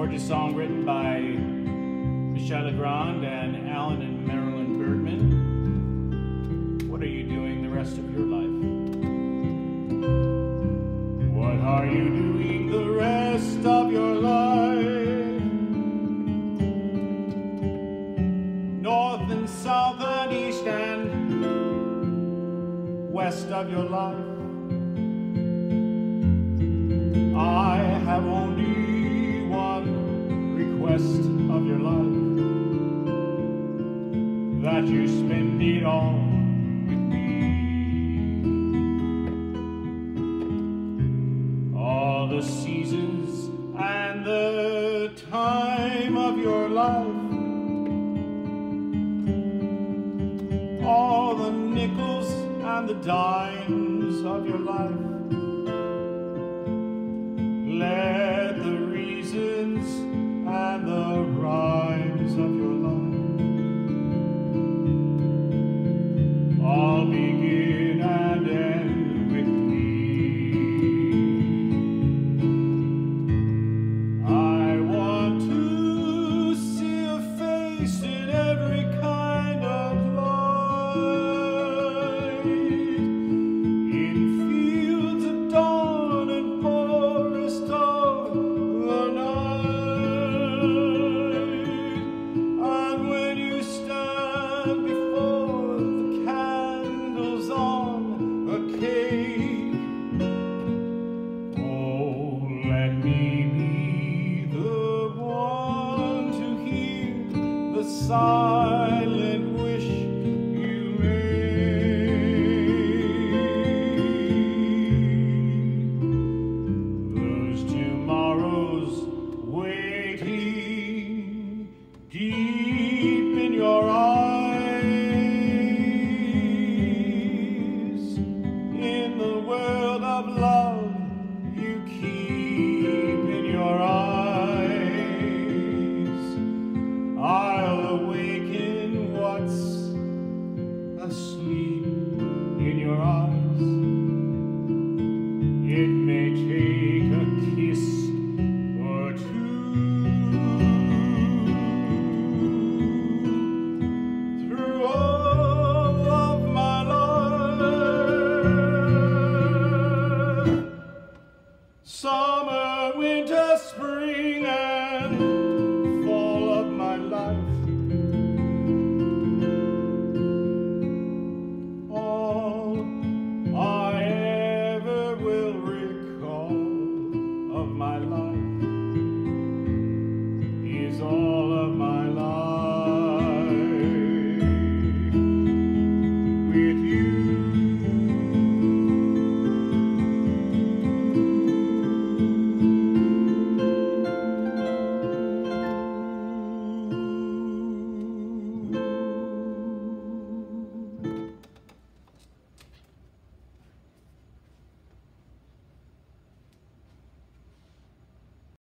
gorgeous song written by Michel Legrand and Alan and Marilyn Bergman. What are you doing the rest of your life? What are you doing the rest of your life? North and south and east and west of your life. Request of your life. That you spend it all with me. All the seasons and the time of your life, all the nickels and the dimes of your life me be the one to hear the silent wish you made. Those tomorrows waiting deep in your eyes in the world of love. Summer, winter, spring, and